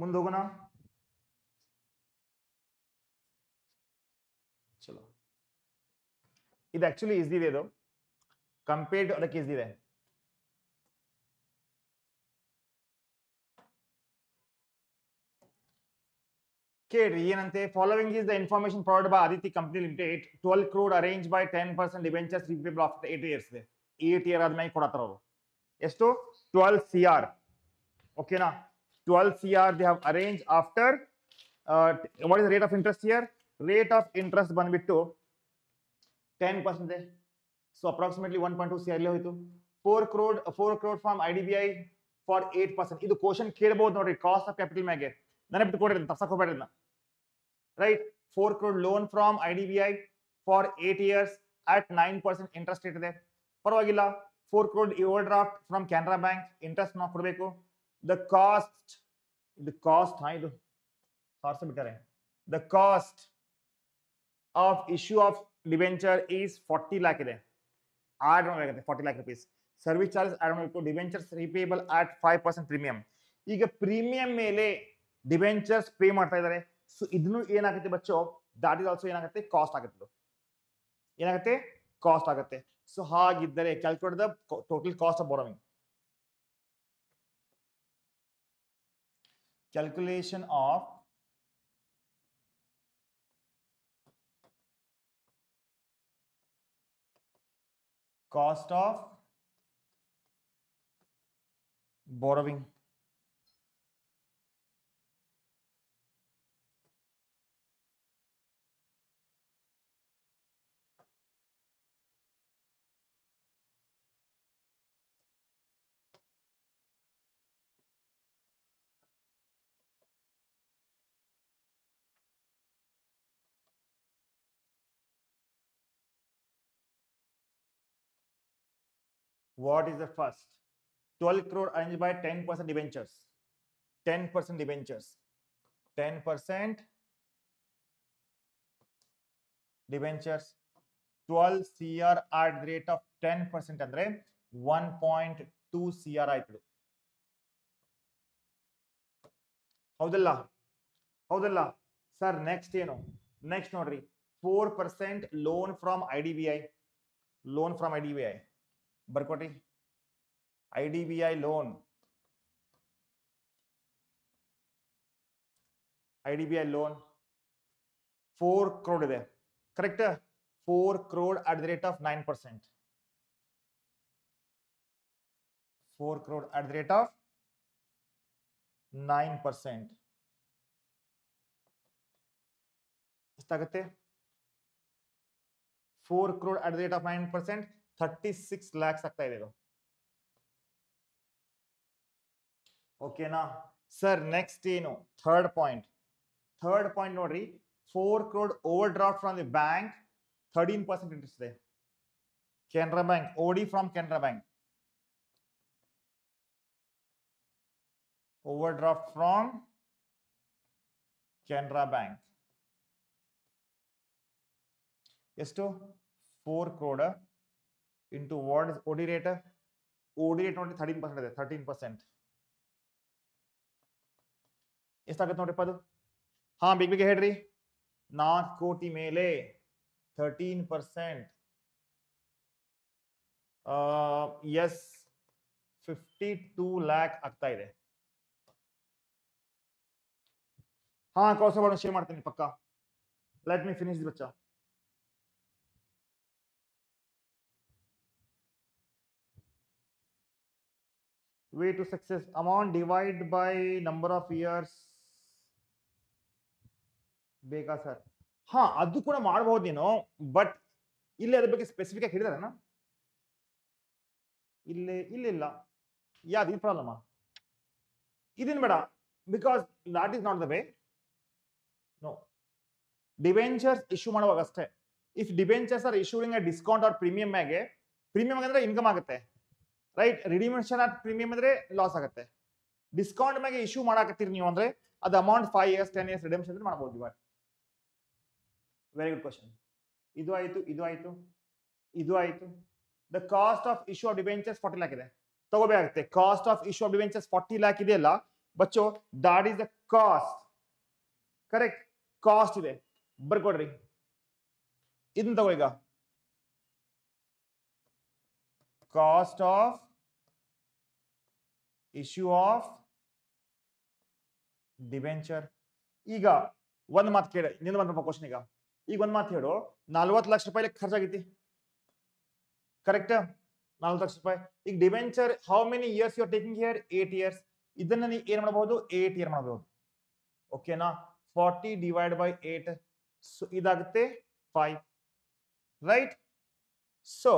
ಮುಂದೆ ಹೋಗೋಣ ಚಲೋ ಇದು ಆಕ್ಚುಲಿ ಈಸಿ ಇದೆ ಇದು ಕಂಪೇರ್ಡ್ ಅದಕ್ಕೆ ಈಸಿ ಇದೆ ಕೇಳ್ರಿ ಏನಂತೆ following is the information provide by Aditya company limited twelve crore arrange by ten percent debentures repayable after eight years ಇದೆ ಏಟ್ ಇಯರ್ ಆದ್ಮೇಲೆ ಕೊಡತ್ತಾರ ಅವರು ಎಷ್ಟು ಟ್ವೆಲ್ ಸಿ ಆರ್ ಓಕೆನಾ twelve C R they have arrange after what is rate of interest year rate of interest ಬಂದ್ಬಿಟ್ಟು ten percent so approximately one point two C early ಹೋಯ್ತು four crore four crore from I D B I for eight percent ಇದು question ಕೇಳ್ಬೋದು ನೋಡ್ರಿ cost of capital ಮ್ಯಾಗೆ ನೆನಪಿಟ್ಟು ಕೊಡ್ರಿ ತಪ್ಸಕ್ ಹೋಗ್ಬೇಡ್ರಿ ಇದನ್ನ right four crore loan from I D B I for eight years at nine percent interest rate ಇದೆ ಪರವಾಗಿಲ್ಲ four crore overdraft from Canara bank interest ನಾವು ಕೊಡಬೇಕು ದ ಕಾಸ್ಟ್ ಇದು ಕಾಸ್ಟ್ ಹಾ ಇದು ಸಾರ್ಸ ಬಿಟ್ಟಾರೆ the cost of issue of debenture is forty lakh ಇದೆ ಆರ್ಡ್ ಮಾಡಬೇಕಾಗುತ್ತೆ forty lakh rupees service charge add ಮಾಡಬೇಕು debentures repayable at five percent premium ಈಗ ಪ್ರೀಮಿಯಂ ಮೇಲೆ ಡಿವೆಂಚರ್ಸ್ ಪೇ ಮಾಡ್ತಾ ಇದ್ದಾರೆ ಸೊ ಇದನ್ನು ಏನಾಗುತ್ತೆ ಬಚ್ಚೋ ದಾಟ್ ಇಸ್ ಆಲ್ಸೋ ಏನಾಗುತ್ತೆ ಕಾಸ್ಟ್ ಆಗುತ್ತೆ ಏನಾಗುತ್ತೆ ಕಾಸ್ಟ್ ಆಗುತ್ತೆ ಸೊ ಹಾಗಿದ್ದರೆ calculate the total cost of borrowing calculation of cost of borrowing. what is the first 12 crore arranged by 10 percent debentures 10 percent debentures 10 percent debentures 12 cr at the rate of 10 percent ಅಂದ್ರೆ 1.2 cr ಆಯ್ತು ಹೌದಲ್ಲ ಹೌದಲ್ಲ sir next ಏನು next ನೋಡ್ರಿ four percent loan from I D B I loan from I D B I ಬರ್ಕೊಟ್ರಿ I D B I loan I D B I loan four crore ಇದೆ correct four crore at the rate of nine percent four crore at the rate of nine percent ಎಷ್ಟಾಗುತ್ತೆ four crore at the rate of nine percent thirty six lakhs ಆಗ್ತಾ ಇದೆ ಇದು ಓಕೆನಾ sir next ಏನು third point third point ನೋಡ್ರಿ four crore overdraft from the bank thirteen percent interest ಇದೆ Canara bank OD from Canara bank overdraft from Canara bank ಎಷ್ಟು four crore into what is OD rate OD rate ನೋಡಿ thirteen percent ಇದೆ thirteen percent ಎಷ್ಟಾಗುತ್ತೆ ನೋಡ್ರಿಪ್ಪ ಅದು ಹಾ ಬೇಗ ಬೇಗ ಹೇಳ್ರಿ ನಾಲ್ಕು ಕೋಟಿ ಮೇಲೆ thirteen percent is fifty two lakh ಆಗ್ತಾ ಇದೆ ಹಾ ಕೌಸಬಾಣ ಶೇರ್ ಮಾಡ್ತೀನಿ ಪಕ್ಕ let me finish Bachcha Way to success. Amount divide by number of years. ಬೇಕಾ ಸರ್ ಹಾ, ಅದು ಕೂಡ ಮಾಡಬಹುದು ನೀನು ಬಟ್ ಇಲ್ಲಿ ಅದ್ರ ಬಗ್ಗೆ ಸ್ಪೆಸಿಫಿಕ್ ಆಗಿ ಹೇಳಿದಾರನ? ಇಲ್ಲಿ ಇಲ್ಲಿಲ್ಲ ಯಾವ್ದು ಇದು ಪ್ರಾಬ್ಲಮ್ ಇದೇನು ಬೇಡ because that is not the way no debentures issue ಮಾಡುವಾಗ ಅಷ್ಟೇ. If debentures are issuing a discount or premium ಮ್ಯಾಗೆ ಪ್ರೀಮಿಯಂ ಅಂದ್ರೆ ಇನ್ಕಮ್ ಆಗುತ್ತೆ. ರೈಟ್ ರಿಡಿಮೆನ್ಷನ್ ಆಟ್ ಪ್ರೀಮಿಯಂ ಅಂದ್ರೆ ಲಾಸ್ ಆಗುತ್ತೆ. ಡಿಸ್ಕೌಂಟ್ ಮ್ಯಾಗೆ ಇಶ್ಯೂ ಮಾಡಾಕತ್ತೀರಿ ನೀವು ಅಂದ್ರೆ ಅದು amount five years ten years redemption ಅಂದ್ರೆ ಮಾಡ್ಬೋದು ಇವಾಗ. ವೆರಿ ಗುಡ್ ಕ್ವಶನ್ ಇದು ಆಯ್ತು ಇದು ಆಯ್ತು ಇದು ಆಯ್ತು. The cost of issue of debentures forty lakh ಇದೆ. ತಗೋಬೇಕಾಗುತ್ತೆ. Cost of issue of debentures forty lakh ಇದೆಯಲ್ಲ ಬಚ್ಚೋ that is the cost correct cost ಇದೆ. ಬರ್ಕೊಡ್ರಿ. ಇದನ್ನ ತಗೋ ಈಗ. Cost of issue of debenture ಈಗ ಒಂದ್ ಮಾತು ಕೇಳಿ ನಿನ್ನ ಒಂದು ಕ್ವಶನ್ ಈಗ. ಈಗ ಒಂದ್ ಮಾತು ಹೇಳು, ನಲ್ವತ್ತು ಲಕ್ಷ ರೂಪಾಯಿ ಖರ್ಚಾಗೈತಿ. ಕರೆಕ್ಟ್ ನಾಲ್ಕು ಲಕ್ಷ ರೂಪಾಯಿ. ಈಗ debenture how many years you are taking here eight years ಇದನ್ನ ನೀವು ಏನ್ ಮಾಡಬಹುದು ಏಟ್ ಇಯರ್ ಮಾಡಬಹುದು ಓಕೆನಾ forty divide by eight so ಇದಾಗುತ್ತೆ five right so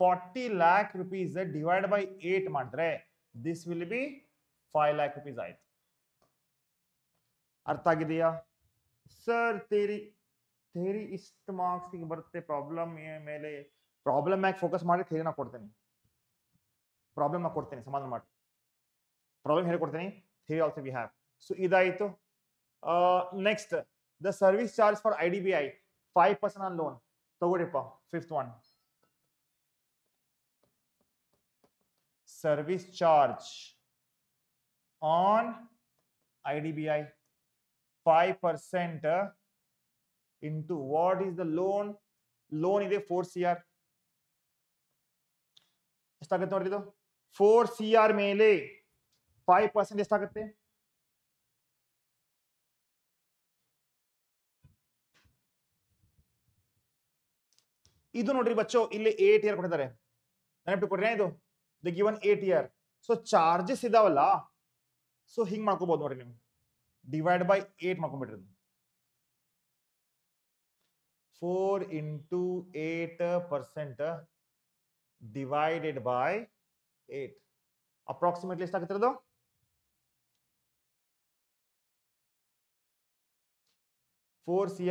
forty lakh rupees divide by eight ಮಾಡಿದ್ರೆ this will be five lakh rupees ಆಯ್ತು ಅರ್ಥ ಆಗಿದೆಯಾ ಸರ್ ತೇರಿ ಥೇರಿ ಇಷ್ಟು ಮಾರ್ಕ್ಸಿಗೆ ಬರುತ್ತೆ ಪ್ರಾಬ್ಲಮ್ ಮೇಲೆ ಪ್ರಾಬ್ಲಮ್ ಯಾಕೆ ಫೋಕಸ್ ಮಾಡಿ ಥೇರಿನ ಕೊಡ್ತೇನೆ ಪ್ರಾಬ್ಲಮ್ ಕೊಡ್ತೇನೆ ಸಮಾಧಾನ ಮಾಡಿ ಪ್ರಾಬ್ಲಮ್ ಹೇಳ್ಕೊಡ್ತೀನಿ theory also we have so ಇದಾಯಿತು next the service charge for I D B I five percent on loan ತಗೊಳ್ರಿಪ್ಪ fifth one service charge on I D B I five percent into what is the loan loan ಇದೆ four C R ಎಷ್ಟಾಗುತ್ತೆ ನೋಡ್ರಿ ಇದು four C R ಮೇಲೆ five percent ಎಷ್ಟಾಗುತ್ತೆ ಇದು ನೋಡ್ರಿ ಬಚ್ಚೋ ಇಲ್ಲಿ eight year ಕೊಟ್ಟಿದ್ದಾರೆ ನೆನಪು ಕೊಡ್ರಿ ಇದು the given eight year so charges ಇದಾವಲ್ಲ ಸೊ ಹಿಂಗ್ ಮಾಡ್ಕೋಬಹುದು ನೋಡ್ರಿ ನೀವು divide by eight ಮಾಡ್ಕೊಂಡ್ಬಿಟ್ರಿ four into eight percent divided by eight approximately ಎಷ್ಟಾಗುತ್ತೆ ಅದು four C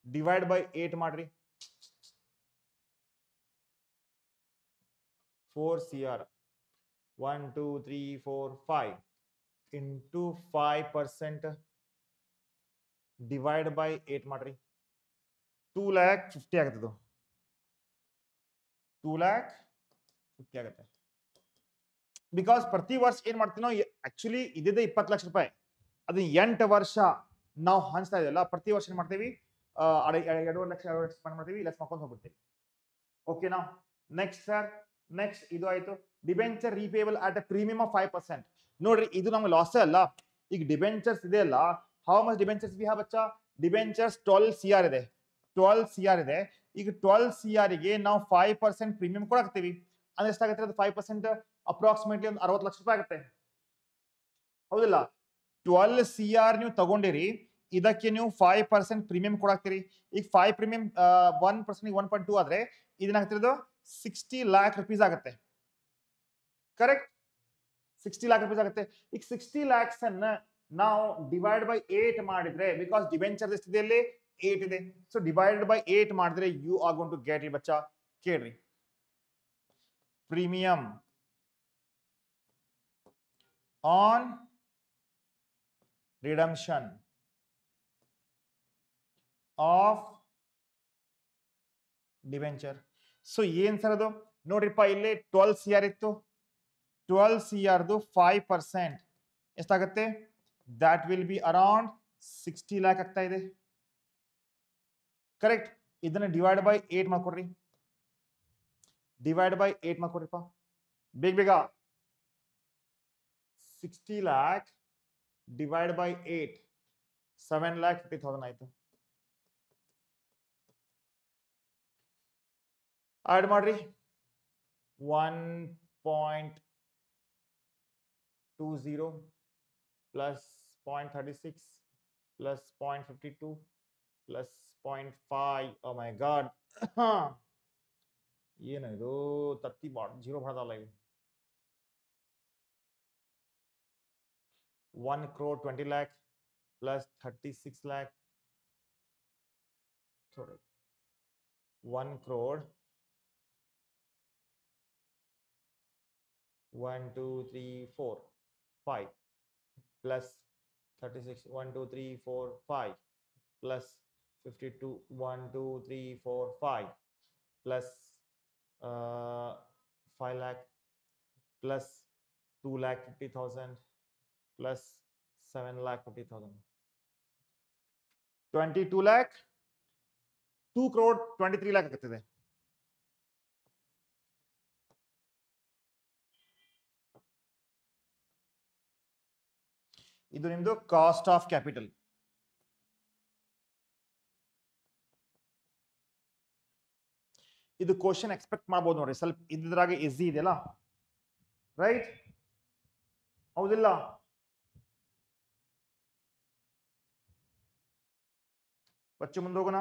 R into five percent zero divide by eight ಮಾಡ್ರಿ four C R one two three four five into five percent divide by eight ಮಾಡ್ರಿ two lac fifty ಆಗುತ್ತದು two lac fifty ಆಗುತ್ತೆ because ಪ್ರತಿ ವರ್ಷ ಏನ್ ಮಾಡ್ತೀವಿ ನಾವು actually ಇದ್ದಿದ್ದೆ ಇಪ್ಪತ್ತು ಲಕ್ಷ ರೂಪಾಯಿ ಅದು ಎಂಟು ವರ್ಷ ನಾವು ಹಂಚ್ತಾ ಇದೆಯಲ್ಲ ಪ್ರತಿ ವರ್ಷ ಏನ್ ಮಾಡ್ತೀವಿ ಆ, ಅಡೆ- ಎ- ಎರಡೂವರೆ ಲಕ್ಷ ಎರಡು ಲಕ್ಷ spend ಮಾಡ್ತೀವಿ ಲೆಸ್ ಮಾಡ್ಕೊಂಡು ಹೋಗ್ಬಿಡ್ತೀವಿ. ಓಕೆನಾ ನೆಕ್ಸ್ಟ್ ಸರ್ ನೆಕ್ಸ್ಟ್ ಇದು ಆಯ್ತು. Debenture repayable at a premium of five percent ನೋಡ್ರಿ ಇದು ನಮ್ಗೆ ಲಾಸ್ ಅಲ್ಲ. ಈಗ ಡಿಬೆಂಚರ್ಸ್ ಇದೆ ಅಲ್ಲ. How much debentures we have Bachcha debentures twelve C R ಇದೆ. ಟ್ವೆಲ್ ಸಿ ಆರ್ ಇದೆ. ಈಗ ಟ್ವೆಲ್ ಸಿ ಆರ್ಗೆ ನಾವು ಫೈವ್ ಪರ್ಸೆಂಟ್ ಪ್ರೀಮಿಯಂ ಕೊಡಾಕ್ತೀವಿ ಅಂದ್ರೆ ಎಷ್ಟಾಗುತ್ತೆ? ಅದು ಫೈವ್ ಪರ್ಸೆಂಟ್ ಅಪ್ರಾಕ್ಸಿಮೇಟ್ಲಿ ಒಂದು ಅರವತ್ತು ಲಕ್ಷ ರೂಪಾಯಿ ಆಗುತ್ತೆ. ಹೌದಿಲ್ಲ? ಟ್ವೆಲ್ ಸಿ ಆರ್ ನೀವು ತಗೊಂಡಿರಿ. ಇದಕ್ಕೆ ನೀವು ಫೈವ್ ಪರ್ಸೆಂಟ್ ಪ್ರೀಮಿಯಂ ಕೊಡಾಕ್ತೀರಿ. ಈಗ five premium one percent one point two ಆದ್ರೆ ಇದನ್ನಾಗ್ತಿರೋದು ಸಿಕ್ಸ್ಟಿ ಲ್ಯಾಕ್ ರುಪೀಸ್ ಆಗುತ್ತೆ. ಕರೆಕ್ಟ್ ಸಿಕ್ಸ್ಟಿ ಲ್ಯಾಕ್ ರುಪೀಸ್ ಆಗುತ್ತೆ. ಈಗ ಸಿಕ್ಸ್ಟಿ ಲ್ಯಾಕ್ಸ್ ಅನ್ನ ನಾವು ಡಿವೈಡ್ ಬೈ ಏಟ್ ಮಾಡಿದ್ರೆ ಬಿಕಾಸ್ ಡಿವೆಂಚರ್ ಎಷ್ಟಿದೆ ಅಲ್ಲಿ ಏಟ್ ಇದೆ. ಸೊ ಡಿವೈಡ್ ಬೈ ಏಟ್ ಮಾಡಿದ್ರೆ you are going to get it ಬಚ್ಚಾ. ಕೇಳ್ರಿ. Premium on redemption of debenture so ಏನ್ ಸರ್ ಅದು ನೋಡ್ರಿಪ್ಪ ಇಲ್ಲಿ ಟ್ವೆಲ್ ಸಿ ಆರ್ ಇತ್ತು ಟ್ವೆಲ್ ಸಿ ಆರ್ದು ಫೈವ್ ಪರ್ಸೆಂಟ್ ಎಷ್ಟಾಗುತ್ತೆ that will be around sixty lakh ಆಗ್ತಾ ಇದೆ ಕರೆಕ್ಟ್ ಇದನ್ನ divide by eight ಮಾಡ್ಕೊಡ್ರಿ divide by eight ಮಾಡ್ಕೊಡ್ರಿಪ್ಪ ಬೇಗ ಬೇಗ sixty lakh divide by eight seven lakh fifty thousand ಆಯ್ತು ಆ್ಯಡ್ ಮಾಡಿರಿ one point two zero plus point thirty six plus point fifty two plus point five oh my God ಏನು ಇದು ತತ್ತಿ ಬಾಡ್ zero ಬಡದಲ್ಲ ಇವು one crore twenty lakh plus thirty six lakh one crore 1, 2, 3, 4, 5 plus 36, 1, 2, 3, 4, 5 plus 52, 1, 2, 3, 4, 5 plus uh, 5 lakh. Plus 2 lakh 50,000 plus 7 lakh 50,000. 22 lakh. 2 crore 23 lakh करते थे ಇದು ನಿಮ್ದು ಕಾಸ್ಟ್ ಆಫ್ ಕ್ಯಾಪಿಟಲ್ ಇದು ಕ್ವಶನ್ ಎಕ್ಸ್ಪೆಕ್ಟ್ ಮಾಡ್ಬೋದು ನೋಡ್ರಿ ಸ್ವಲ್ಪ ಇದ್ರಾಗೆ ಈಸಿ ಇದೆಯಲ್ಲ ರೈಟ್ ಹೌದಿಲ್ಲ ಬಚ್ಚು ಮುಂದೋಗೋಣ